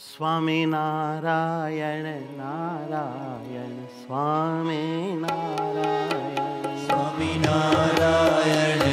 स्वामी नारायण नारायण स्वामी नारायण स्वामी नारायण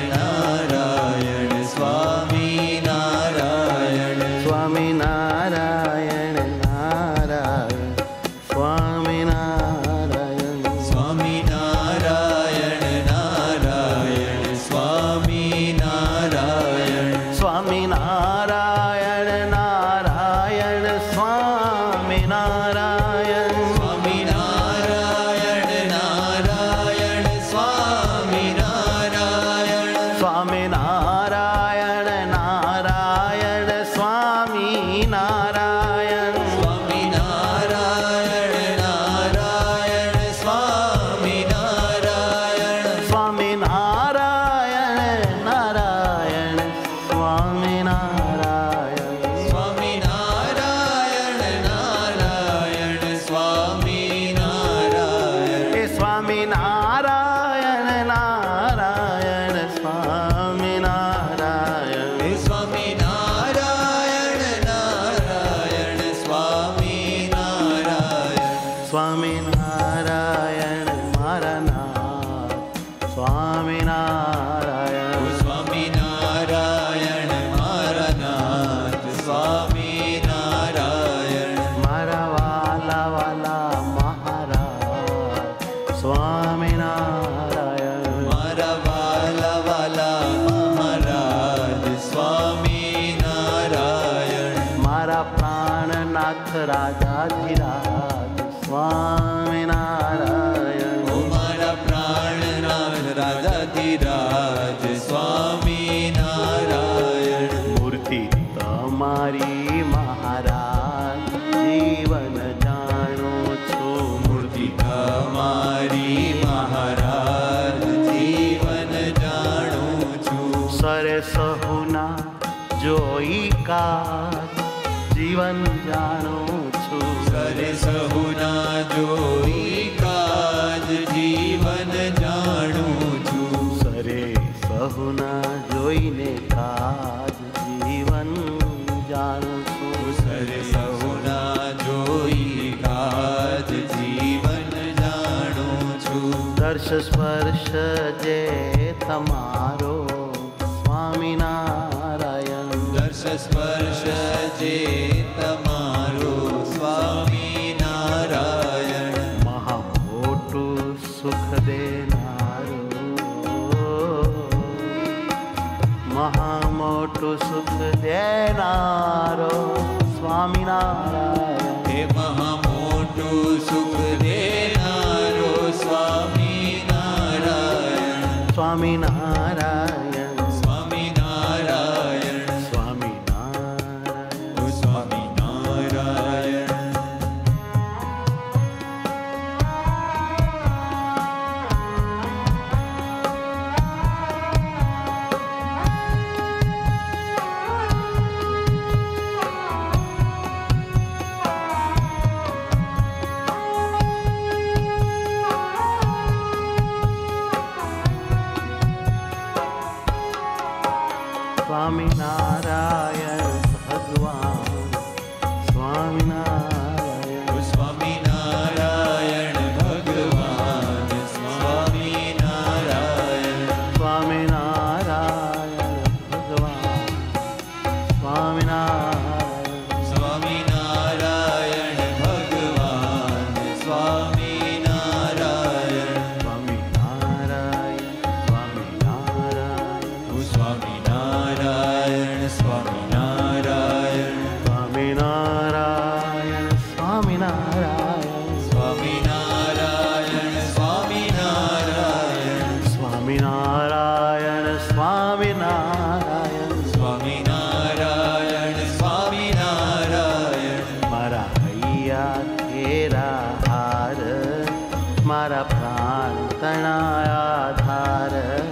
જોઈ કાજ જીવન જાણું છું. સરે સહુના જોઈને કાજ જીવન જાણું છું. સરે સહુના જોઈ કાજ જીવન જાણું છું. દર્શ સ્પર્શ જે તમારો સ્વામિનારાયણ. દર્શ સ્પર્શ જે તમારો না स्वामि नारायण। स्वामि नारायण स्वामि नारायण। स्वामि नारायण स्वामि नारायण। स्वामि नारायण स्वामि नारायण। स्वामि नारायण स्वामि नारायण। मा भ धार मरा प्राणा धार।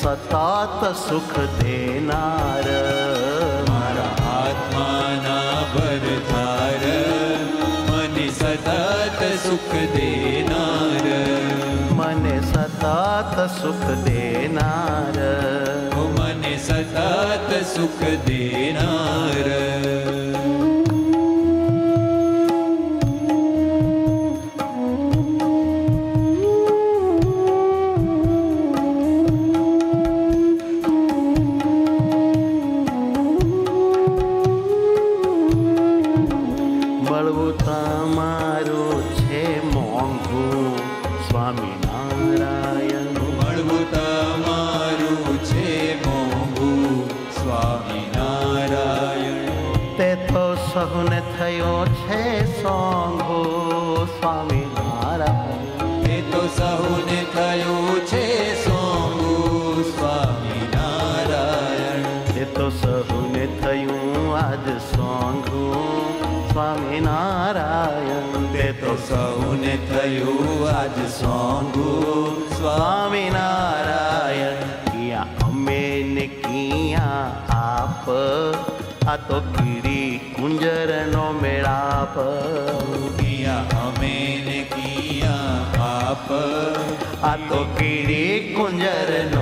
સતત સુખ દેનાર મારા આત્માના ભરધાર મને સતત સુખ દેનાર મને સતત સુખ દેનાર મને સતત સુખ દેનાર સ્વામિનારાયણ મળવું તમારું છે મોંઘું સ્વામિનારાયણ તે તો સહુને થયો છે સોંગો સ્વામિનારાયણ તે તો સહુને થયું છે સોંગો સ્વામી નારાયણ. તે તો સહુને થયું આજ સોંગું સ્વામિનારાયણ તે તો સૌને થયું આજ સોંગું. સ્વામિનારાયણ કિયા અમે ને કિયા આપ? આ તો કીડી કુંજરનો મેળાપ. કિયા અમે ને કિયા આપ? આ તો કીડી કુંજરનો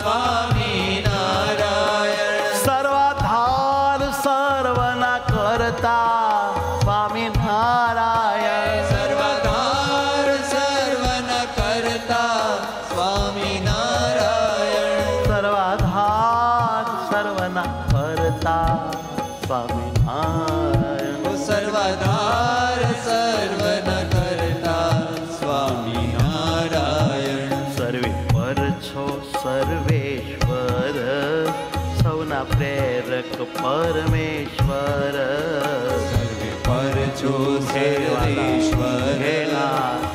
Swaha. પરમેશ્વર. સર્વે પર છો સર્વેશ્વર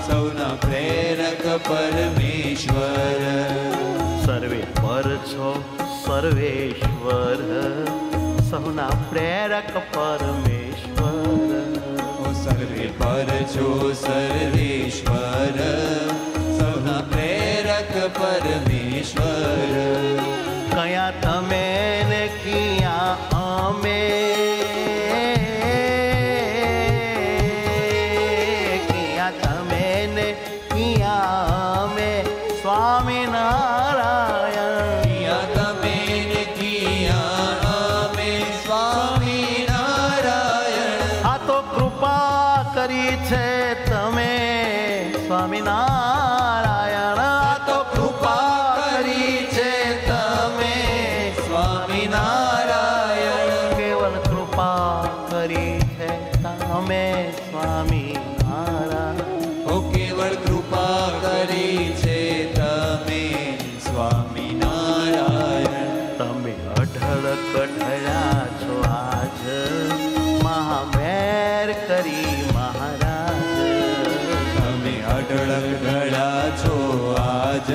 સૌના પ્રેરક પરમેશ્વર. સર્વે પર છો સર્વેશ્વર. સૌના પ્રેરક પરમેશ્વર. સર્વે પર છો સર્વેશ્વર. સૌના પ્રેરક પરમેશ્વર. કયા તમે સ્વામિનારાયણ કેવલ કૃપા કરી છે તમે સ્વામિનારાયણ ઓ કેવળ કૃપા કરી છે તમે સ્વામિનારાયણ તમે અઢળ કઢળા છો આજ મહામેર કરી મહારાજ તમે અઢળક ઢળા છો આજ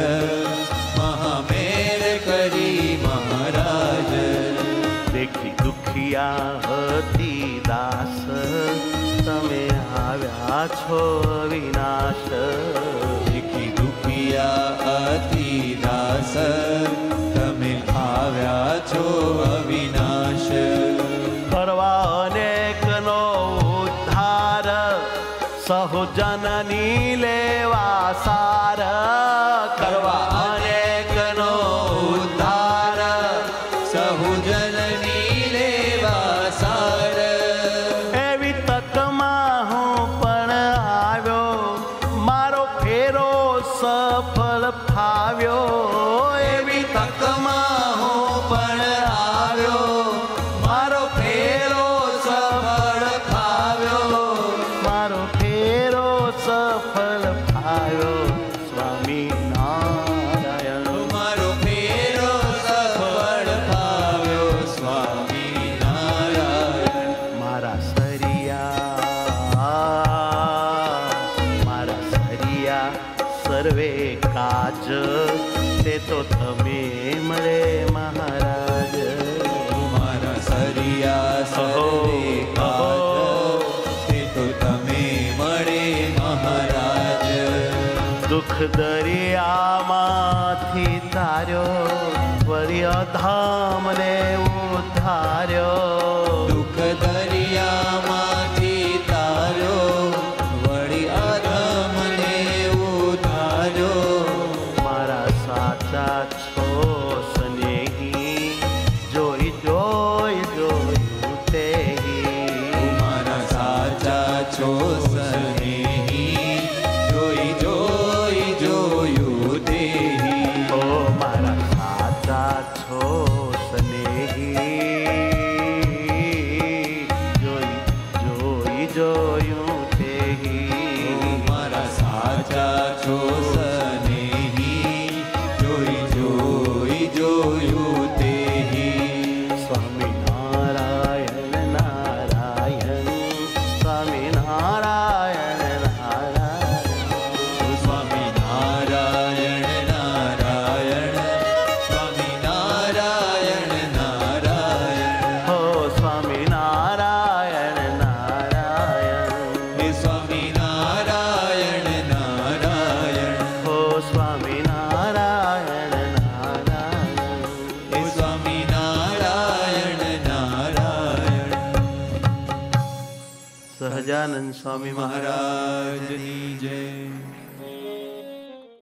આવ્યા છો અવિનાશ કરવા અનેકનો ઉદ્ધાર સહુજનની લેવા સાર કરવા અનેકનો ઉદ્ધાર સહુજનની લેવા સાર એવી તકમાં હું પણ આવ્યો મારો ફેરો સફળ દરિયામાંથી તાર્યો વળી અધામને ઉદ્ધાર્યો. સ્વામી મહારાજ મહારાજની.